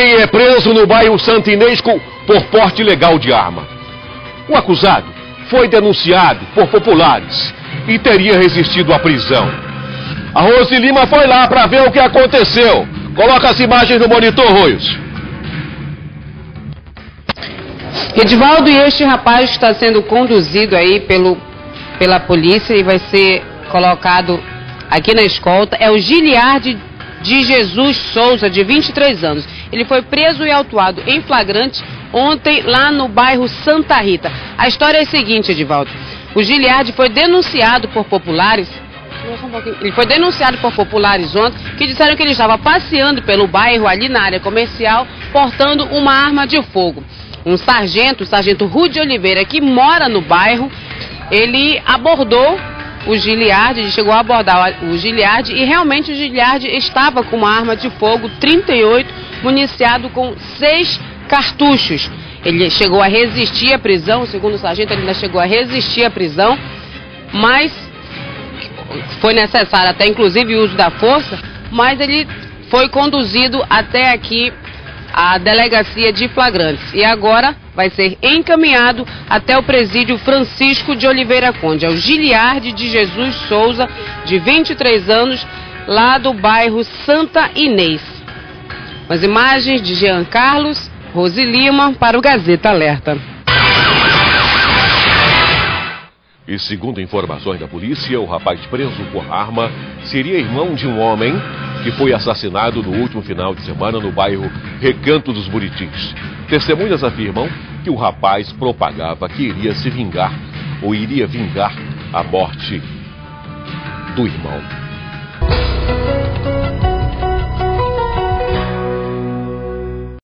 é preso no bairro Santinesco por porte ilegal de arma. O acusado foi denunciado por populares e teria resistido à prisão. A Rose Lima foi lá para ver o que aconteceu. Coloca as imagens no monitor, Roios. Edivaldo, e este rapaz está sendo conduzido aí pelo, pela polícia e vai ser colocado aqui na escolta. É o Giliardi de Jesus Souza, de 23 anos. Ele foi preso e autuado em flagrante ontem lá no bairro Santa Rita. A história é a seguinte, Edivaldo. O Giliardi foi denunciado por populares. Ele foi denunciado por populares ontem que disseram que ele estava passeando pelo bairro ali na área comercial portando uma arma de fogo. Um sargento, o sargento Rude Oliveira, que mora no bairro, ele abordou o Giliard, chegou a abordar o Giliard e realmente o Giliard estava com uma arma de fogo 38, municiado com seis cartuchos. Ele chegou a resistir à prisão, segundo o sargento, ele ainda chegou a resistir à prisão, mas foi necessário até inclusive o uso da força, mas ele foi conduzido até aqui à delegacia de flagrantes e agora vai ser encaminhado até o presídio Francisco de Oliveira Conde, ao Giliardi de Jesus Souza, de 23 anos, lá do bairro Santa Inês. As imagens de Jean Carlos, Rose Lima, para o Gazeta Alerta. E segundo informações da polícia, o rapaz preso por arma seria irmão de um homem que foi assassinado no último final de semana no bairro Recanto dos Buritis. Testemunhas afirmam que o rapaz propagava que iria se vingar ou iria vingar a morte do irmão.